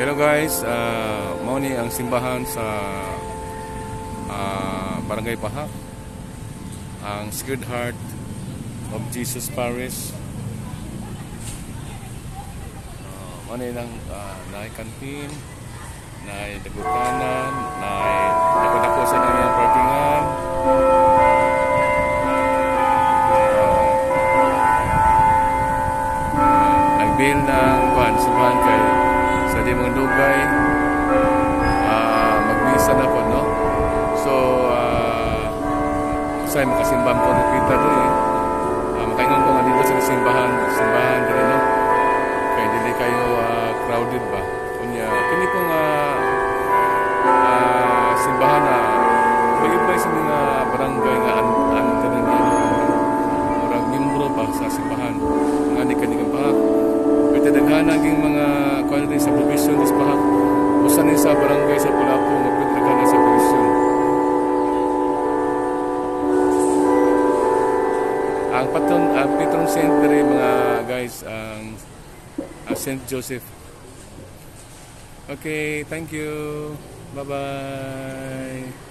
Hello guys, uh, mao ni ang simbahan sa ah, Barangay Pahak. Ang Sacred Heart of Jesus Parish. Uh, mao ni lang uh, naay kantin, naay dagutanan, naay dako-dako sa inyong parkingan. nagbil ng kuan simbahan kay sa di mga dugay ah magbisa na po no? So uh, sa makasimbang po ng pita doon eh? Uh, makaingon ko nga dito sa simbahan simbahan dili no? Kay dili kayo ah, crowded ba? Kunya kini po nga ah, simbahan na bagay sa mga barangay nga an an tanan ni murag membro ba sa simbahan. Nga ni kanilang pahak Pwede daghan naging mga sa provision dis pahak usan sa barangay sa Pulapo daghan na sa provision ang patron ang patron saint diri mga guys ang ang Saint Joseph Okay, thank you. Bye-bye.